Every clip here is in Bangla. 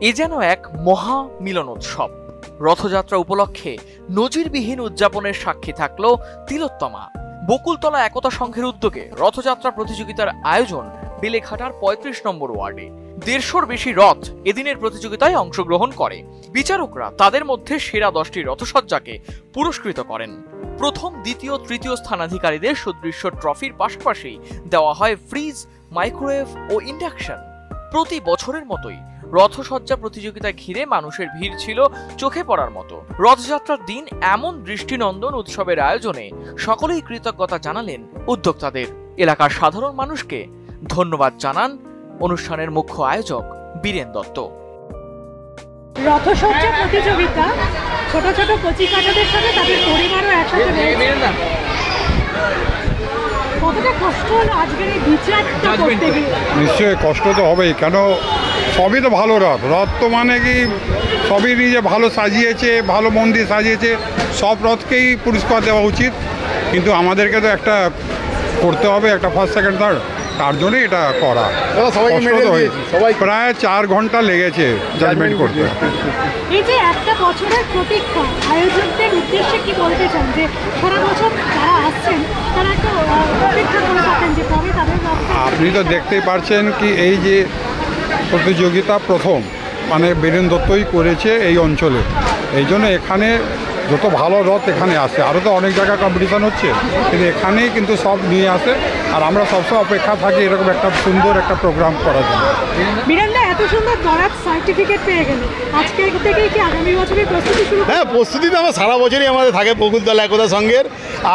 এ যেন এক মহা মিলন উৎসব রথযাত্রা উপলক্ষে নজিরবিহীন উদযাপনের সাক্ষী থাকল তিলোত্তমা। বকুলতলা একতা সংঘের উদ্যোগে রথযাত্রা প্রতিযোগিতার আয়োজন বেলেঘাটার পঁয়ত্রিশ নম্বর ওয়ার্ডে। দেড়শোর বেশি রথ এদিনের প্রতিযোগিতায় অংশগ্রহণ করে। বিচারকরা তাদের মধ্যে সেরা দশটি রথসজ্জাকে পুরস্কৃত করেন। প্রথম, দ্বিতীয়, তৃতীয় স্থানাধিকারীদের সুদৃশ্য ট্রফির পাশাপাশি দেওয়া হয় ফ্রিজ মাইক্রোওয়েভ ও ইন্ডাকশন। প্রতি বছরের মতোই রথসজ্জা প্রতিযোগিতা ঘিরে মানুষের ভিড় ছিল চোখে পড়ার মতো। রথযাত্রার দিন এমন দৃষ্টিনন্দন উৎসবের আয়োজনে সকলেই কৃতজ্ঞতা জানালেন উদ্যোক্তাদের। এলাকার সাধারণ মানুষকে ধন্যবাদ জানান অনুষ্ঠানের মুখ্য আয়োজক বীরেন দত্ত। রথসজ্জা প্রতিযোগিতা ছোট ছোট কচি কাটাদের সাথে তাদের পরিবারও একসাথে রয়েছে কতটা কষ্ট হলো আজকের এই বিচারটা করতে গিয়ে নিশ্চয়ই কষ্ট তো হবেই কেন সবই তো ভালো রথ। রথ তো মানে কি সবই নিজে ভালো সাজিয়েছে ভালো মন্দির সাজিয়েছে সব রথকেই পুরস্কার দেওয়া উচিত। কিন্তু আমাদেরকে তো একটা করতে হবে একটা ফার্স্ট সেকেন্ড থার্ড তার জন্যই এটা করা। প্রায় চার ঘণ্টা লেগেছে জাজমেন্ট করতে। এই যে একটা বছরের প্রতীক্ষা আয়োজকদের উদ্দেশ্যে কি বলতে চান? যে সারা বছর যারা আসছেন আপনি তো দেখতেই পারছেন কি এই যে প্রতিযোগিতা প্রথম মানে বীরেন দত্তই করেছে এই অঞ্চলে। এই জন্য এখানে যত ভালো রথ এখানে আসে আরও তো অনেক জায়গায় কম্পিটিশান হচ্ছে কিন্তু এখানেই কিন্তু সব নিয়ে আসে আর আমরা সবসময় অপেক্ষা থাকি এরকম একটা সুন্দর একটা প্রোগ্রাম করার জন্য। এত সুন্দর সার্টিফিকেট পেয়ে গেল আজকে থেকেই কি আগামী বছরের প্রস্তুতি শুরু হ্যাঁ প্রস্তুতি তো আমার সারা বছরই আমাদের থাকে বকুলতলা একতা সঙ্গের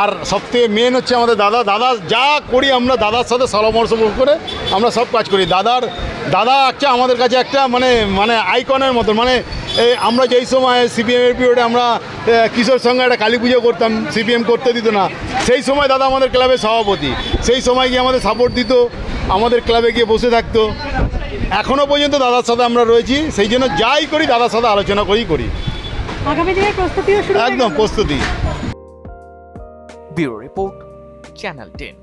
আর সবথেকে মেন হচ্ছে আমাদের দাদা। দাদা যা করি আমরা দাদার সাথে পরামর্শ করে আমরা সব কাজ করি। দাদার দাদা একটা আমাদের কাছে একটা মানে মানে আইকনের মতন মানে আমরা যেই সময় সিপিএমের পিরিয়ডে আমরা কিশোর সঙ্গে একটা কালী পুজো করতাম সিপিএম করতে দিত না। সেই সময় দাদা আমাদের ক্লাবের সভাপতি সেই সময় গিয়ে আমাদের সাপোর্ট দিত আমাদের ক্লাবে গিয়ে বসে থাকতো। এখনও পর্যন্ত দাদার সাথে আমরা রয়েছি সেই জন্য যাই করি দাদার সাথে আলোচনা করেই করি। একদম প্রস্তুতি। Bureau report channel ten.